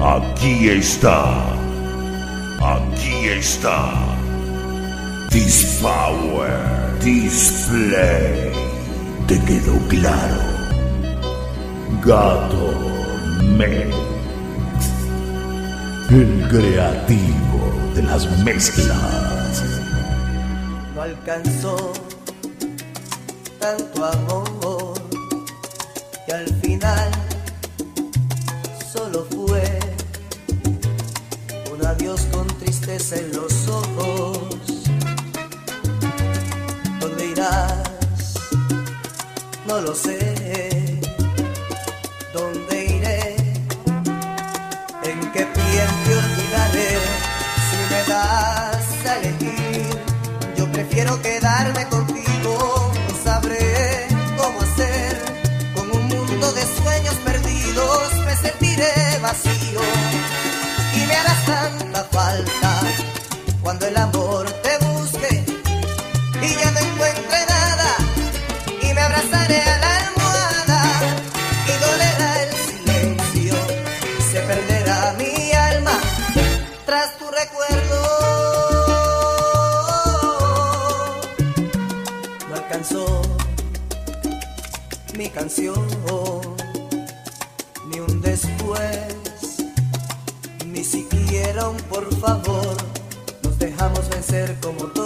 Aquí está. Aquí está. This power display. ¿Te quedó claro? Gato Mix. El creativo de las mezclas. No alcanzó tanto amor en los ojos. ¿Dónde irás? No lo sé. ¿Dónde iré? ¿En qué piel te olvidaré? Si me das a elegir, yo prefiero quedarme contigo. No sabré cómo hacer con un mundo de sueños perdidos. Me sentiré vacío y me harás tanta falta cuando el amor te busque y ya no encuentre nada y me abrazaré a la almohada y dolerá el silencio se perderá mi alma tras tu recuerdo. No alcanzó mi canción como tontos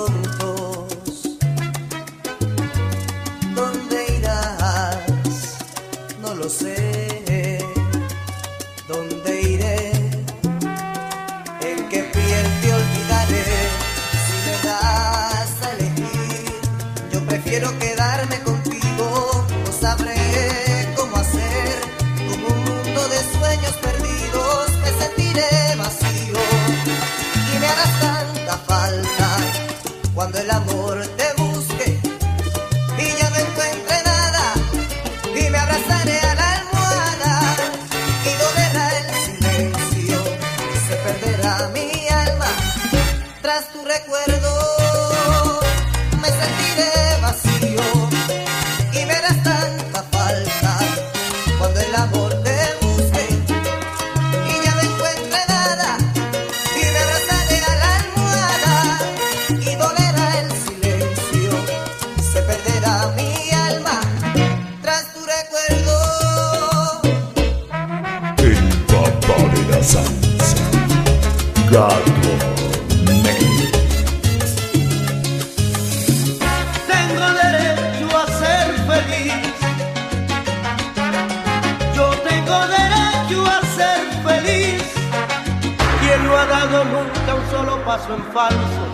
nunca un solo paso en falso.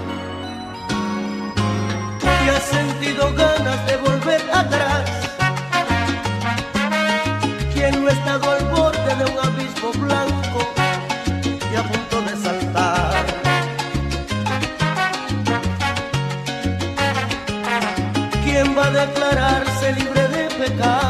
Y ha sentido ganas de volver atrás. Quien no ha estado al borde de un abismo blanco y a punto de saltar. ¿Quién va a declararse libre de pecado?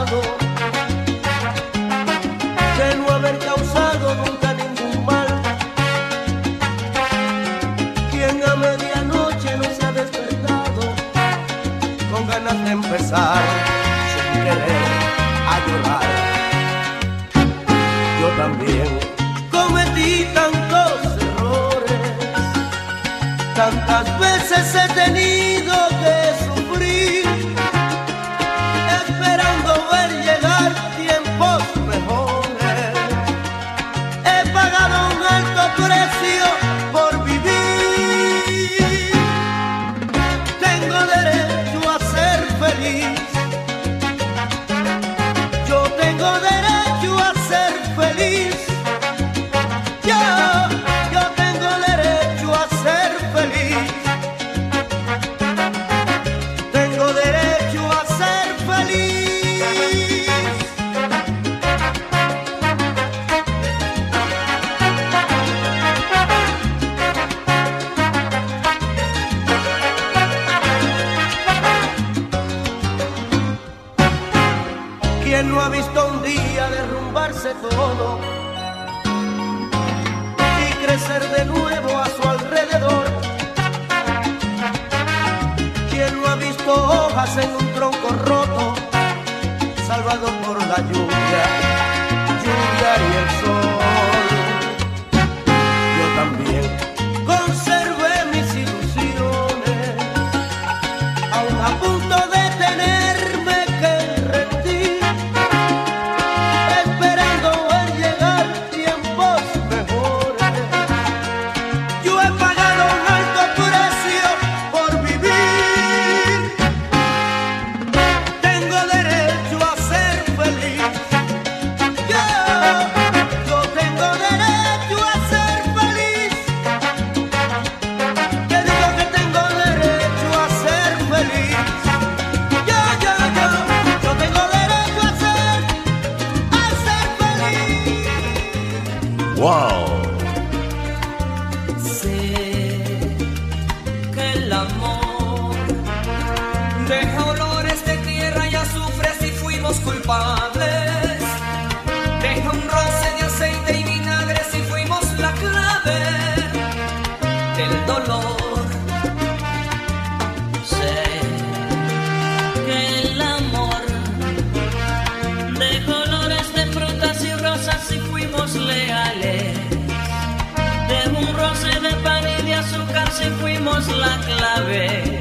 la clave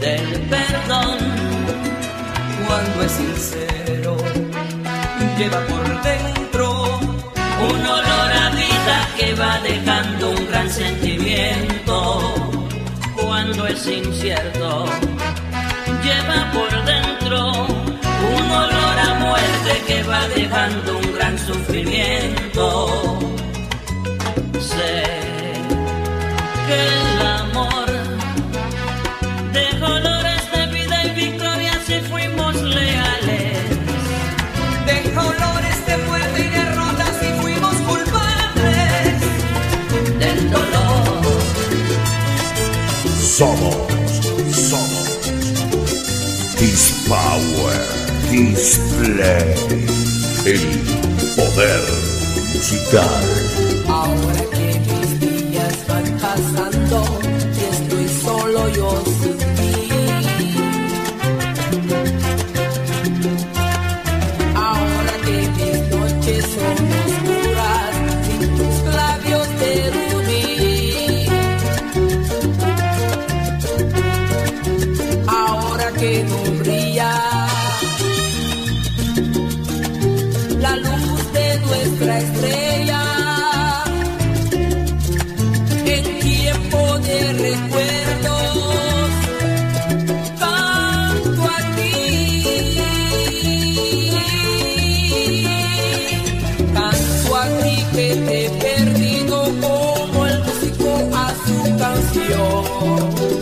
del perdón cuando es sincero. Lleva por dentro un olor a vida que va dejando un gran sentimiento cuando es incierto. Lleva por dentro un olor a muerte que va dejando un gran sufrimiento. Sé que de colores de vida y victoria si fuimos leales, de colores de muerte y derrota si fuimos culpables del dolor. Somos, somos This Power Display, el poder musical. Ahora que mis días van pasando. Que te he perdido como el músico a su canción.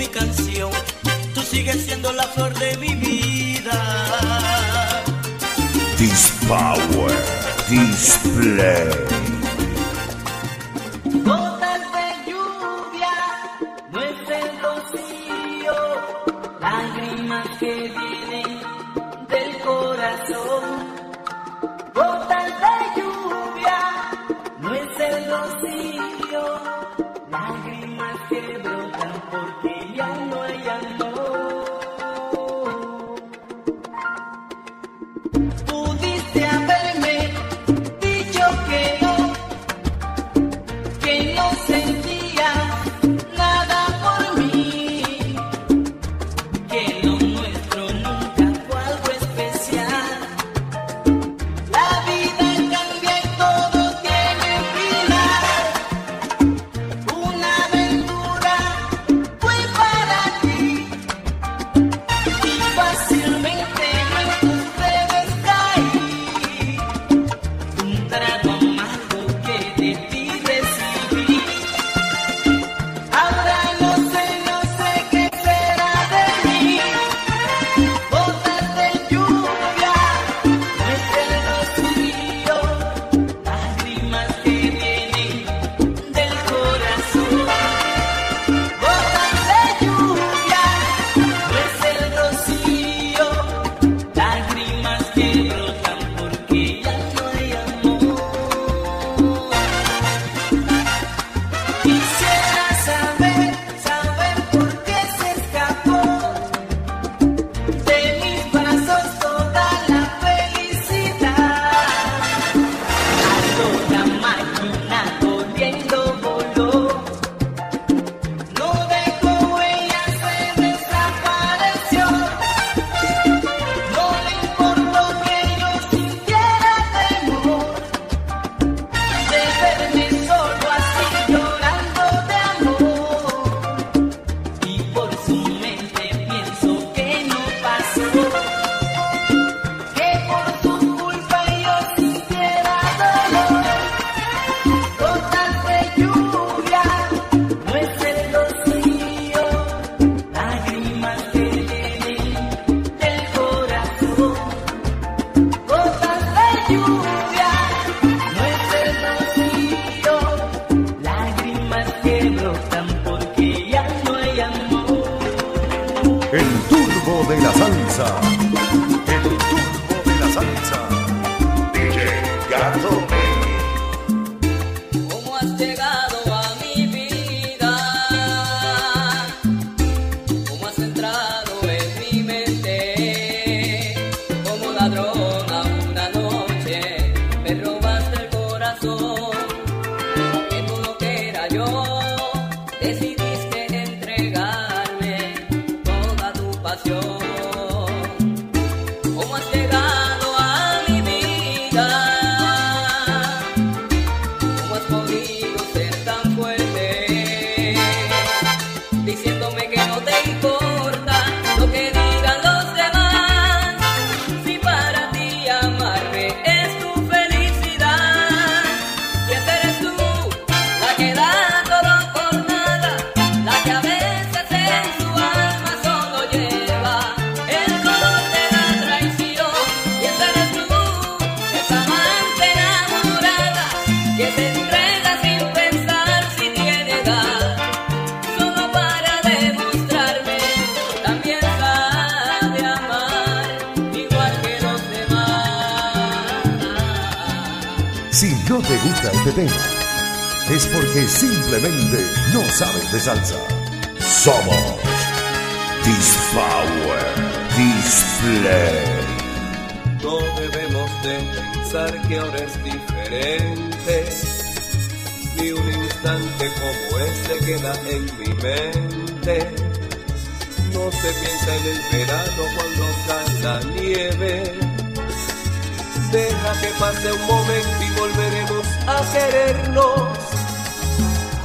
mi canción, tú sigues siendo la flor de mi vida. This power, this display. te gusta este tema es porque simplemente no sabes de salsa. Somos Dispower Display. No debemos de pensar que ahora es diferente. Ni un instante como este queda en mi mente. No se piensa en el verano cuando cae la nieve Deja que pase un momento y volveremos a querernos.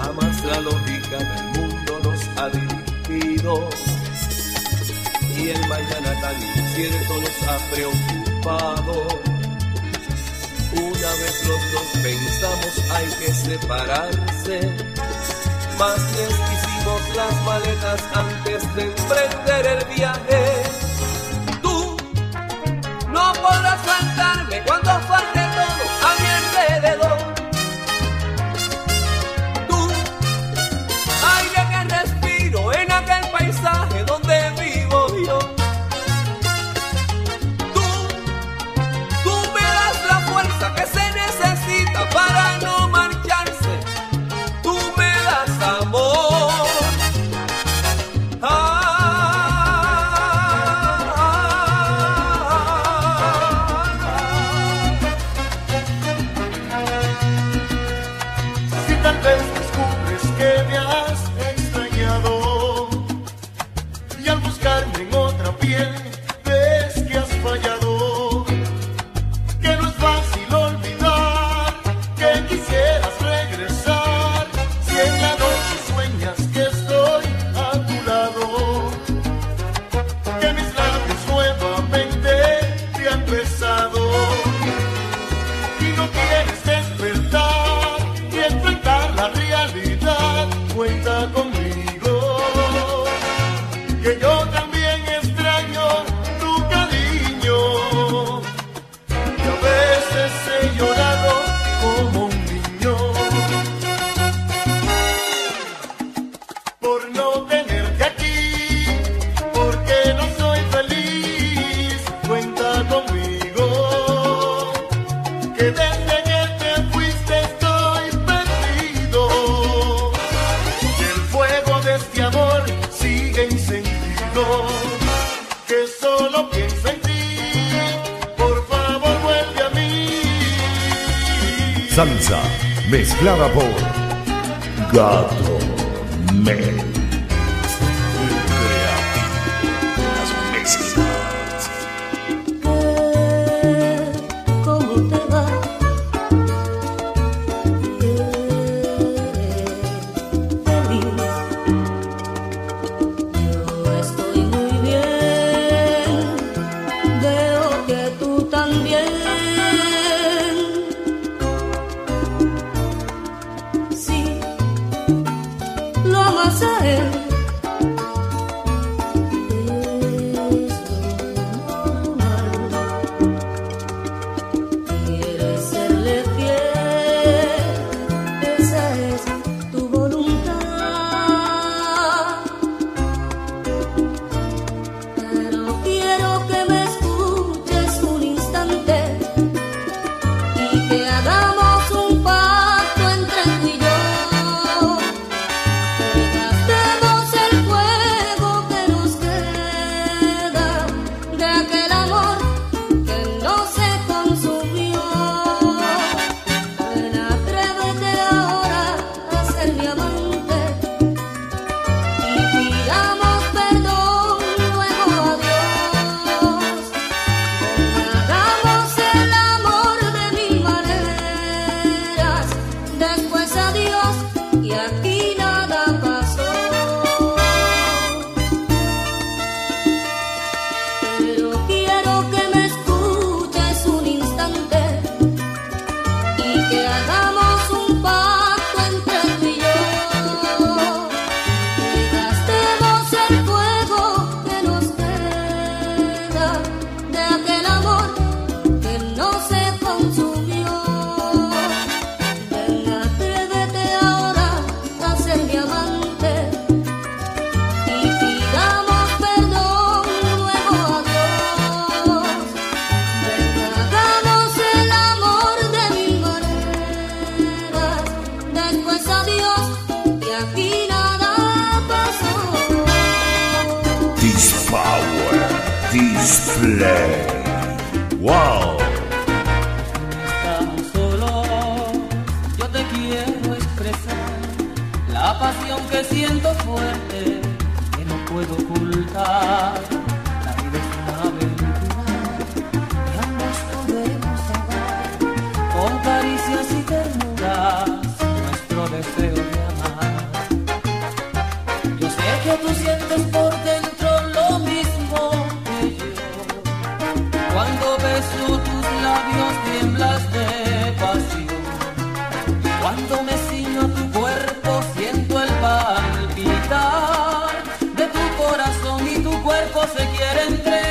Jamás la lógica del mundo nos ha dirigido. Y el mañana tan incierto nos ha preocupado. Una vez los dos pensamos hay que separarse. Más les hicimos las maletas antes de emprender el viaje Display. Se quiere entregar.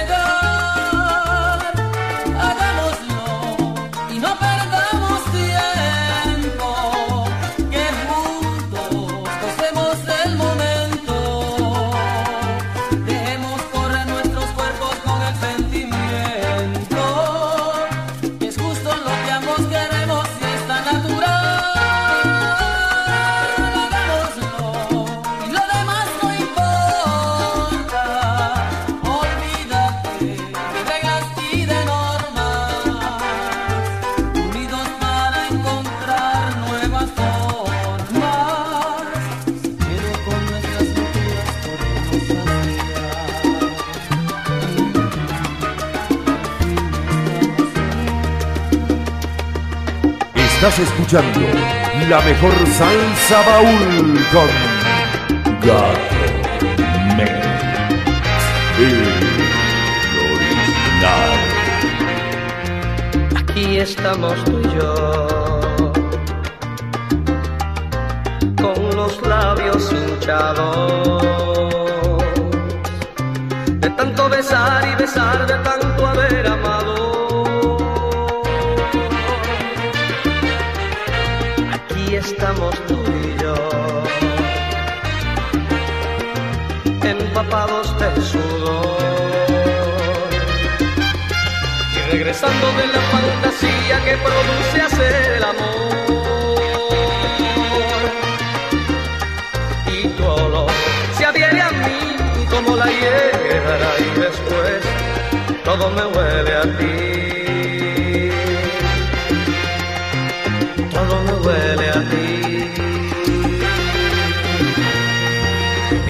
Estás escuchando la mejor salsa baúl con Gato Mix. El original. Aquí estamos tú y yo, con los labios hinchados, de tanto besar y besar, de tanto empapados del sudor y regresando de la fantasía que produce hacer el amor. Y tu olor se adhiere a mí como la hierba y después todo me huele a ti. Todo me huele a ti.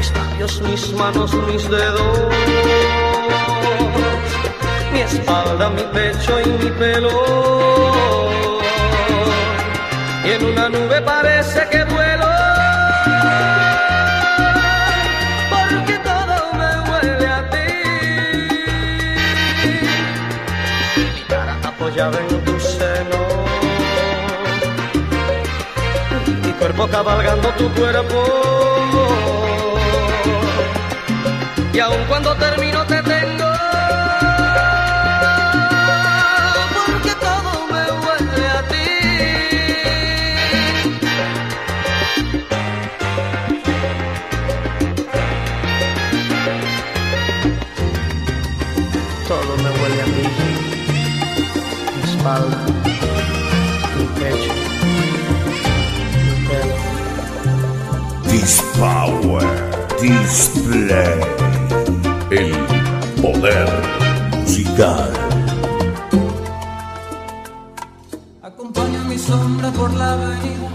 Mis labios, mis manos, mis dedos mi espalda, mi pecho y mi pelo. Y en una nube parece que vuelo. Porque todo me huele a ti. Mi cara apoyada en tu seno. Mi cuerpo cabalgando tu cuerpo. Y aun cuando termino te tengo. Porque todo me huele a ti. Todo me huele a ti. Mi espalda, mi pecho, mi pelo. This Power Display. El poder musical. Acompaña mi sombra por la avenida.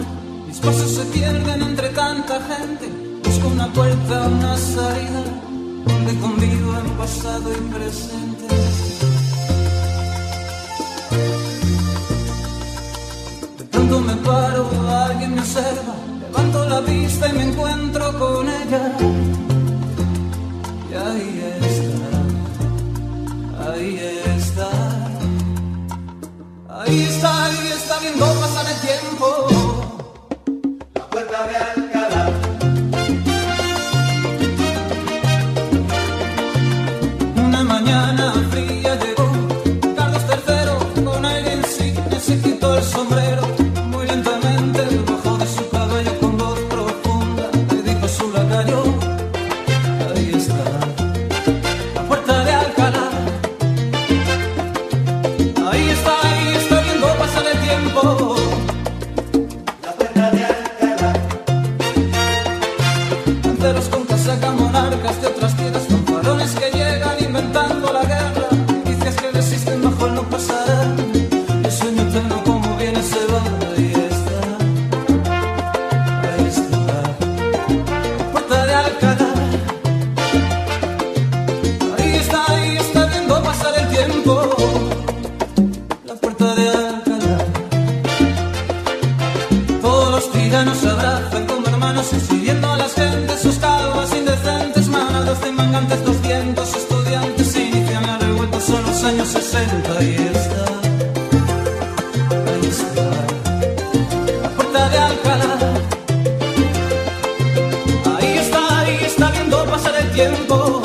Mis pasos se pierden entre tanta gente. Busco una puerta, una salida. Donde convivan pasado y presente. De pronto me paro, alguien me observa. Levanto la vista y me encuentro con ella. Y ahí está, ahí está. Ahí está, ahí está viendo pasar el tiempo. tiempo.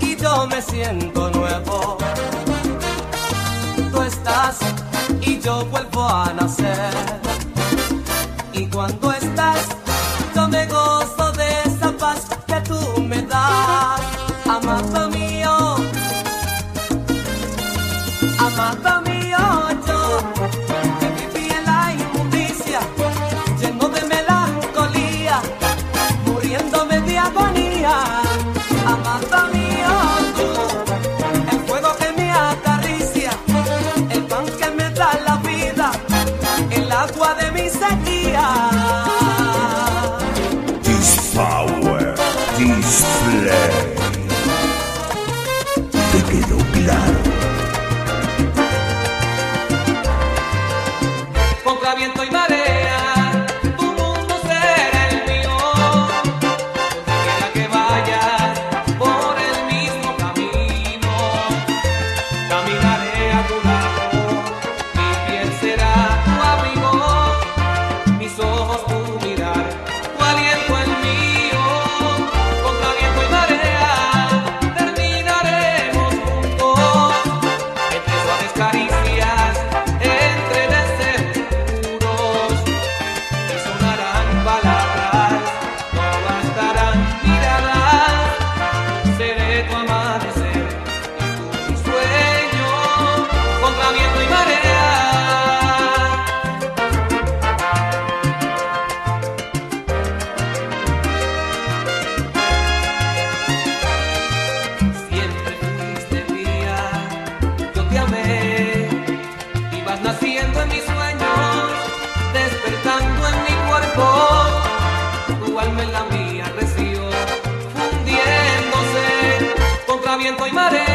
y yo me siento nuevo. Tú estás y yo vuelvo a nacer. Y cuando estás, yo me gozo. viento y marea.